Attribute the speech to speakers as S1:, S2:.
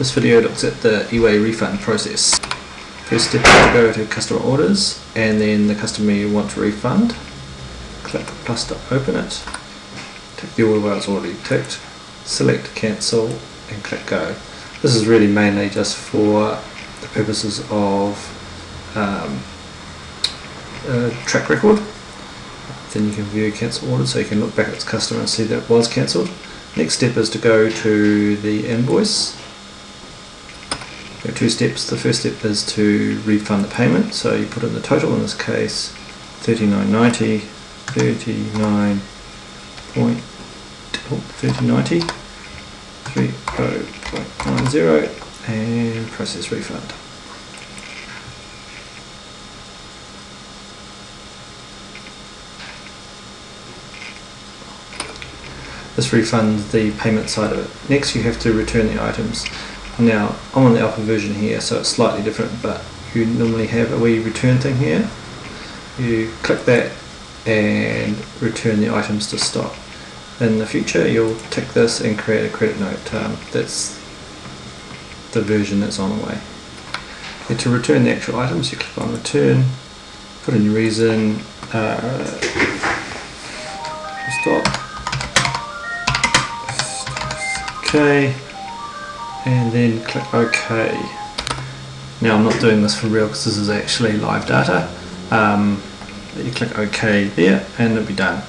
S1: This video looks at the eWay refund process. First step is to go to customer orders and then the customer you want to refund. Click plus to open it. Tick the order where it's already ticked. Select cancel and click go. This is really mainly just for the purposes of um, track record. Then you can view cancel order so you can look back at its customer and see that it was cancelled. Next step is to go to the invoice. Two steps. The first step is to refund the payment. So you put in the total, in this case 39.90, 39 point, oh, 30.90, 30.90 and process refund. This refunds the payment side of it. Next you have to return the items. Now I'm on the alpha version here so it's slightly different but you normally have a wee return thing here. You click that and return the items to stock. In the future you'll tick this and create a credit note. Um, that's the version that's on the way. And to return the actual items you click on return, put in your reason, uh, stop OK and then click OK. Now I'm not doing this for real because this is actually live data. Um, you click OK there and it'll be done.